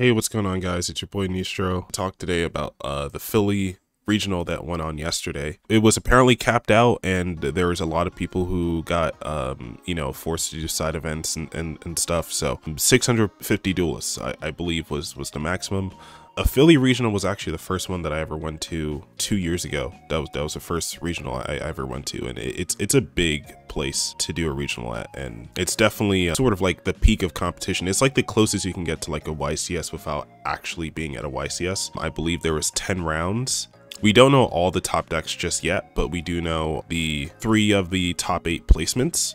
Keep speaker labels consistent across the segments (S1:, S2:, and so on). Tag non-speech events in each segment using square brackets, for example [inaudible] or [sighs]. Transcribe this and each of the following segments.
S1: Hey, what's going on, guys? It's your boy Nistro. Talk today about uh, the Philly regional that went on yesterday. It was apparently capped out, and there was a lot of people who got, um, you know, forced to do side events and, and, and stuff. So 650 duelists, I, I believe, was was the maximum a Philly regional was actually the first one that I ever went to two years ago. That was that was the first regional I, I ever went to, and it, it's it's a big place to do a regional at, and it's definitely uh, sort of like the peak of competition. It's like the closest you can get to like a YCS without actually being at a YCS. I believe there was ten rounds. We don't know all the top decks just yet, but we do know the three of the top eight placements.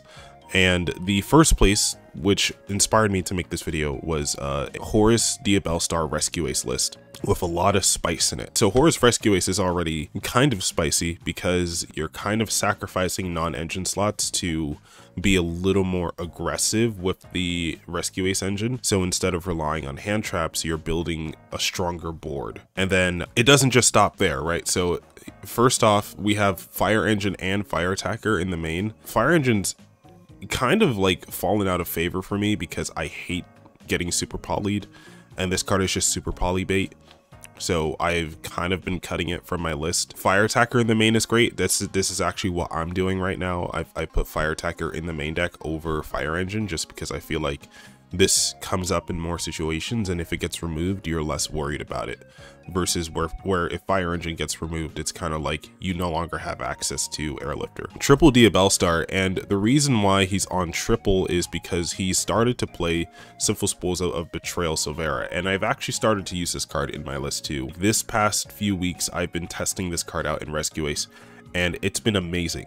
S1: And the first place, which inspired me to make this video, was uh, Horus Diabellstar Rescue Ace list with a lot of spice in it. So Horus Rescue Ace is already kind of spicy because you're kind of sacrificing non-engine slots to be a little more aggressive with the Rescue Ace engine. So instead of relying on hand traps, you're building a stronger board. And then it doesn't just stop there, right? So first off, we have Fire Engine and Fire Attacker in the main. Fire Engine's kind of like fallen out of favor for me because I hate getting super polyed and this card is just super poly bait. So I've kind of been cutting it from my list. Fire Attacker in the main is great. This is, this is actually what I'm doing right now. I've, I put Fire Attacker in the main deck over Fire Engine just because I feel like this comes up in more situations and if it gets removed you're less worried about it. Versus where where if fire engine gets removed it's kind of like you no longer have access to airlifter. Triple diabellstar and the reason why he's on triple is because he started to play sinful spoils of betrayal silvera and i've actually started to use this card in my list too. This past few weeks i've been testing this card out in rescue ace and it's been amazing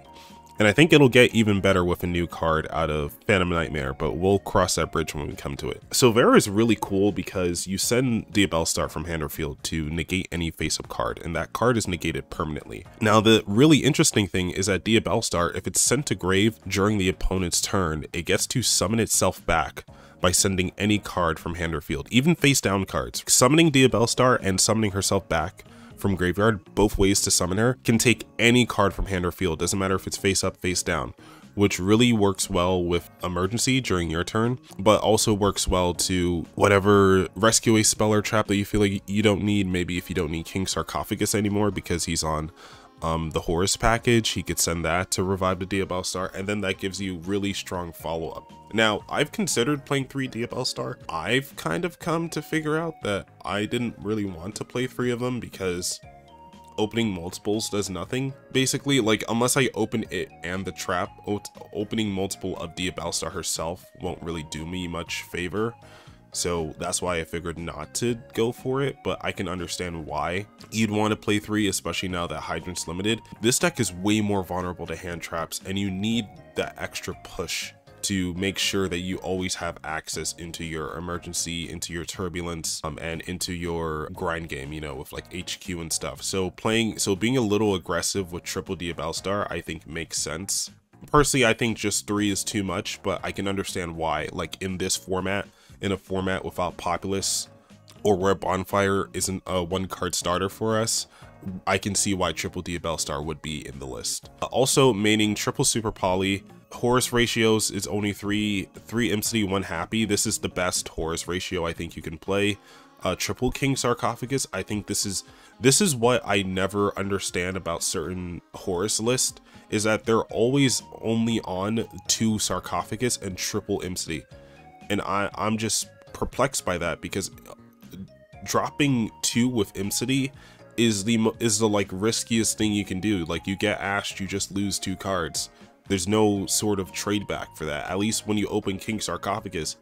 S1: and I think it'll get even better with a new card out of Phantom Nightmare, but we'll cross that bridge when we come to it. Silvera is really cool because you send Diabellstar from hand or field to negate any face-up card, and that card is negated permanently. Now, the really interesting thing is that Diabellstar, if it's sent to grave during the opponent's turn, it gets to summon itself back by sending any card from hand or field, even face down cards. Summoning Diabellstar and summoning herself back from graveyard, both ways to summon her, can take any card from hand or field, doesn't matter if it's face up, face down, which really works well with emergency during your turn, but also works well to whatever rescue a spell or trap that you feel like you don't need, maybe if you don't need King Sarcophagus anymore because he's on um, the Horus package, he could send that to revive the Diabellstar, and then that gives you really strong follow-up. Now, I've considered playing 3 Diabellstar. I've kind of come to figure out that I didn't really want to play 3 of them because opening multiples does nothing, basically. Like, unless I open it and the trap, opening multiple of Diabellstar herself won't really do me much favor. So that's why I figured not to go for it, but I can understand why you'd want to play three, especially now that Hydrant's limited. This deck is way more vulnerable to hand traps, and you need that extra push to make sure that you always have access into your emergency, into your turbulence, um, and into your grind game, you know, with like HQ and stuff. So playing, so being a little aggressive with triple Diabellstar, I think makes sense. Personally, I think just three is too much, but I can understand why. Like in this format, in a format without Populace or where Bonfire isn't a one card starter for us, I can see why Triple Diabellstar would be in the list. Also, maining Triple Super Poly, Horus ratios is only 3, 3 City 1 Hapi. This is the best Horus ratio I think you can play. Uh, Triple King Sarcophagus, I think this is this is what I never understand about certain Horus list, is that they're always only on two Sarcophagus and Triple City and I I'm just perplexed by that because dropping two with Imsety is the is the like riskiest thing you can do. Like you get ashed, you just lose two cards. There's no sort of trade back for that. At least when you open King Sarcophagus,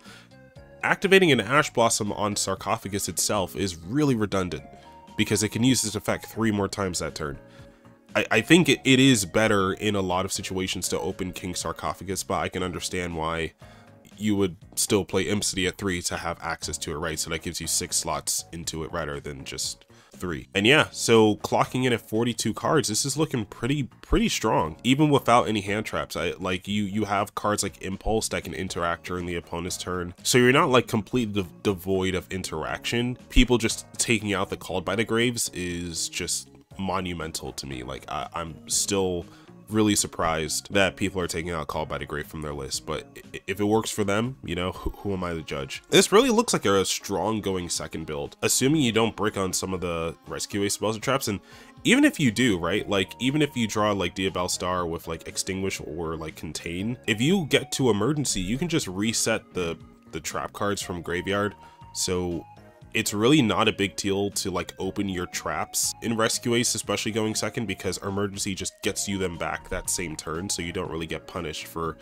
S1: activating an Ash Blossom on Sarcophagus itself is really redundant because it can use this effect three more times that turn. I, I think it, it is better in a lot of situations to open King Sarcophagus, but I can understand why you would still play Imsety at three to have access to it, right? So that gives you six slots into it rather than just three. And yeah, so clocking in at 42 cards, this is looking pretty pretty strong, even without any hand traps. I like you you have cards like Impulse that can interact during the opponent's turn, so you're not like completely de devoid of interaction. People just taking out the Called by the Graves is just monumental to me. Like I, I'm still really surprised that people are taking out Call by the Grave from their list, but if it works for them, you know, who, who am I to judge? This really looks like a strong going second build, assuming you don't brick on some of the Rescue Ace spells and traps, and even if you do, right, like, even if you draw, like, Diabell Star with, like, Extinguish or, like, Contain, if you get to Emergency, you can just reset the, the trap cards from Graveyard, so it's really not a big deal to like open your traps in Rescue Ace, especially going second, because Emergency just gets you them back that same turn, so you don't really get punished for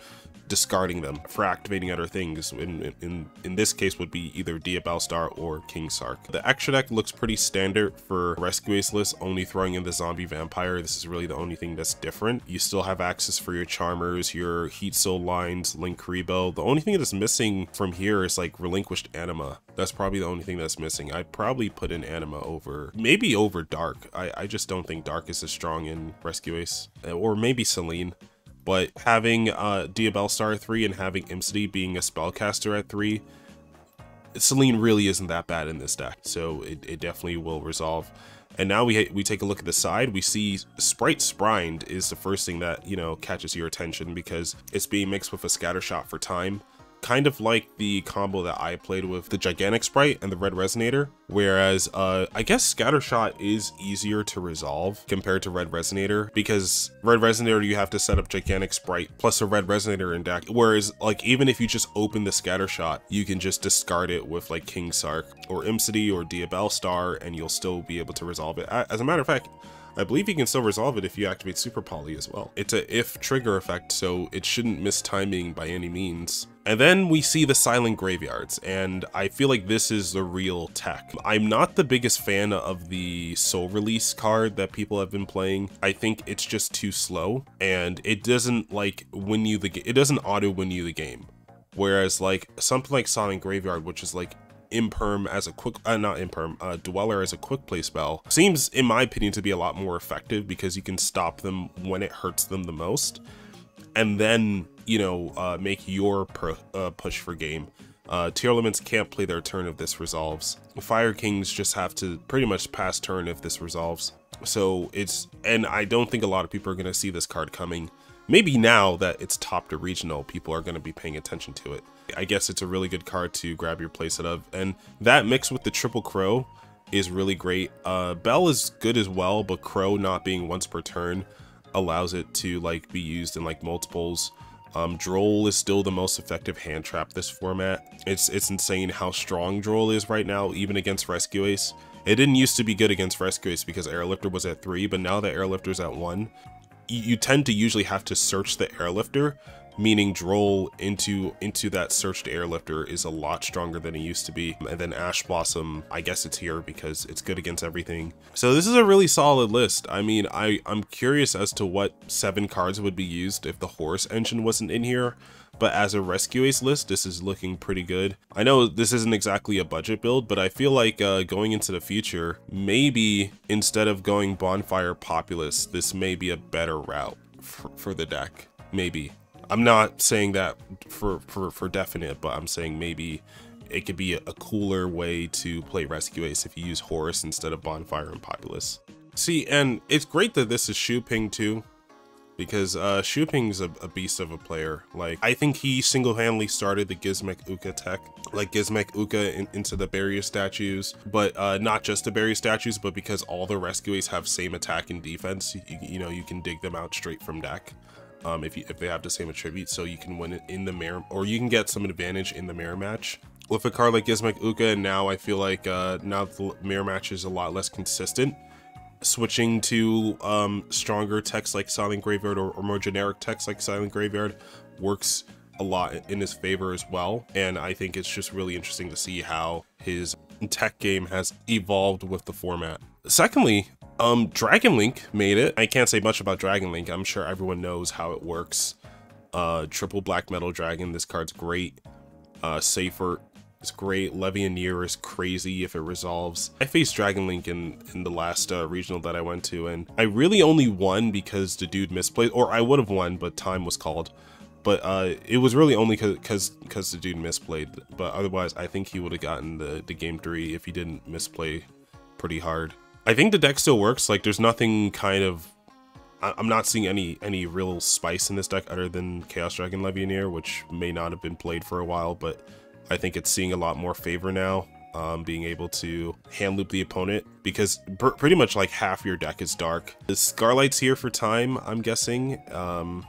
S1: discarding them for activating other things. In in in this case, would be either Diabell Star or King Sark. The extra deck looks pretty standard for Rescue Ace list, only throwing in the Zombie Vampire. This is really the only thing that's different. You still have access for your Charmers, your Heat Soul lines, Linkuriboh. The only thing that's missing from here is like Relinquished Anima. That's probably the only thing that's missing. I'd probably put in Anima over, maybe over Dark. I, I just don't think Dark is as strong in Rescue Ace. Or maybe Selene but having uh, Diabell Star 3 and having Imsety being a spellcaster at 3, Selene really isn't that bad in this deck, so it, it definitely will resolve. And now we we take a look at the side, we see Sprite Sprind is the first thing that, you know, catches your attention because it's being mixed with a Scatter Shot for time kind of like the combo that I played with the Gigantic Sprite and the Red Resonator, whereas uh, I guess Scattershot is easier to resolve compared to Red Resonator, because Red Resonator you have to set up Gigantic Sprite plus a Red Resonator in deck, whereas like even if you just open the Scattershot, you can just discard it with like King Sark or Imsety or Diabell Star and you'll still be able to resolve it. As a matter of fact, I believe you can still resolve it if you activate Super Poly as well. It's a if trigger effect, so it shouldn't miss timing by any means. And then we see the Silent Graveyards, and I feel like this is the real tech. I'm not the biggest fan of the Soul Release card that people have been playing. I think it's just too slow, and it doesn't like win you the game. It doesn't auto win you the game. Whereas like something like Silent Graveyard, which is like imperm as a quick uh, not imperm uh, dweller as a quick play spell seems in my opinion to be a lot more effective because you can stop them when it hurts them the most and then you know uh, make your uh, push for game uh, Tearlaments can't play their turn if this resolves. Fire Kings just have to pretty much pass turn if this resolves. So it's, and I don't think a lot of people are going to see this card coming. Maybe now that it's top to regional, people are going to be paying attention to it. I guess it's a really good card to grab your playset of. And that mixed with the triple crow is really great. Uh, Bell is good as well, but crow not being once per turn allows it to like be used in like multiples. Um, Droll is still the most effective hand trap this format. It's it's insane how strong Droll is right now, even against Rescue Ace. It didn't used to be good against Rescue Ace because Airlifter was at 3, but now that Airlifter's at 1, you tend to usually have to search the Airlifter meaning Droll into into that searched airlifter is a lot stronger than it used to be. And then Ash Blossom, I guess it's here because it's good against everything. So this is a really solid list. I mean, I, I'm curious as to what seven cards would be used if the Horus engine wasn't in here. But as a Rescue Ace list, this is looking pretty good. I know this isn't exactly a budget build, but I feel like uh, going into the future, maybe instead of going Bonfire Populace, this may be a better route for, for the deck. Maybe. I'm not saying that for, for, for definite, but I'm saying maybe it could be a, cooler way to play Rescue Ace if you use Horus instead of Bonfire and Populace. See, and it's great that this is Shunping too, because uh, Shunping's a, a beast of a player. Like, I think he single-handedly started the Gizmek Uka tech, like Gizmek Uka in, into the barrier statues, but uh, not just the barrier statues, but because all the Rescue Ace have same attack and defense, you, you know, you can dig them out straight from deck um, if, you, if they have the same attribute, so you can win it in the mirror, or you can get some advantage in the mirror match. With a card like Gizmek Uka, now I feel like uh, now the mirror match is a lot less consistent. Switching to um, stronger text like Silent Graveyard or, or more generic text like Silent Graveyard works a lot in his favor as well. And I think it's just really interesting to see how his tech game has evolved with the format. Secondly, um, Dragon Link made it. I can't say much about Dragon Link. I'm sure everyone knows how it works. Uh, triple Black Metal Dragon. This card's great. Uh, Safer is great. Levianeer is crazy if it resolves. I faced Dragon Link in, in the last uh, regional that I went to, and I really only won because the dude misplayed, or I would have won, but time was called. But uh, it was really only because because the dude misplayed. But otherwise, I think he would have gotten the, the game three if he didn't misplay pretty hard. I think the deck still works. Like, there's nothing kind of I'm not seeing any any real spice in this deck other than Chaos Dragon Levianeer, which may not have been played for a while, but I think it's seeing a lot more favor now. Um, being able to hand loop the opponent because pr pretty much like half your deck is dark. The Scarlight's here for time, I'm guessing. Um,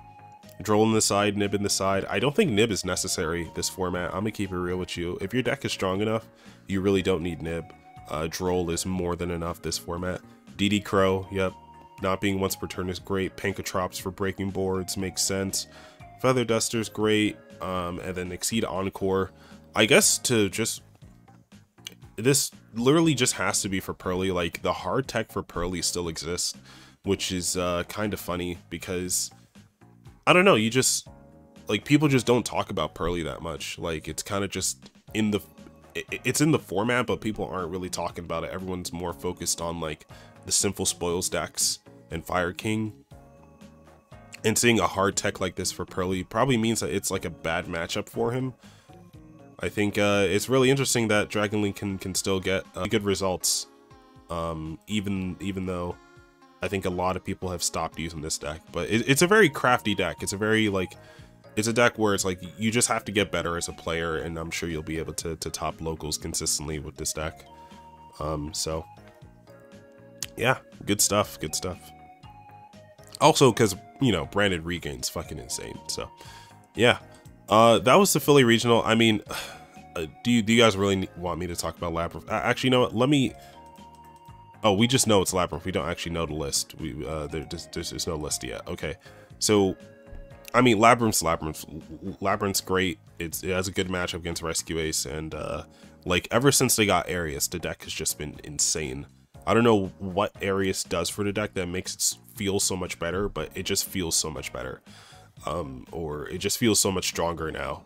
S1: Droll in the side, Nib in the side. I don't think Nib is necessary this format. I'm gonna keep it real with you. If your deck is strong enough, you really don't need Nib. Uh, Droll is more than enough this format. DD Crow, yep. Not being once per turn is great. Pankratops for breaking boards makes sense. Feather Duster's great. Um, and then Exceed Encore. I guess to just this literally just has to be for Purrely. Like the hard tech for Purrely still exists, which is uh, kind of funny because I don't know. You just like people just don't talk about Purrely that much. Like it's kind of just in the it's in the format, but people aren't really talking about it. Everyone's more focused on like the Sinful Spoils decks and Fire King. And seeing a hard tech like this for Purrely probably means that it's like a bad matchup for him. I think uh, it's really interesting that Dragon Link can, can still get uh, good results, um, even even though I think a lot of people have stopped using this deck. But it, it's a very crafty deck. It's a very like it's a deck where it's like you just have to get better as a player, and I'm sure you'll be able to, to top locals consistently with this deck. Um, so yeah, good stuff, good stuff. Also, because you know, branded regains fucking insane. So yeah, uh, that was the Philly regional. I mean, [sighs] uh, do you do you guys really want me to talk about Labrynth? Actually, you know what? Let me. Oh, we just know it's Labrynth. We don't actually know the list. We uh, there, there's, there's no list yet. Okay, so I mean, Labrynth's Labrynth. Labrynth's great. It's, it has a good matchup against Rescue Ace, and uh, like ever since they got Arias, the deck has just been insane. I don't know what Arias does for the deck that makes it feel so much better, but it just feels so much better um, or it just feels so much stronger now.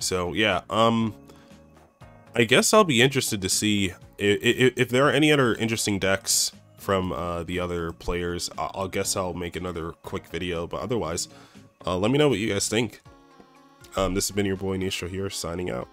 S1: So yeah, um, I guess I'll be interested to see if, if, if there are any other interesting decks from uh, the other players. I'll, I'll, guess I'll make another quick video, but otherwise, uh, let me know what you guys think. Um, this has been your boy Nistro here, signing out.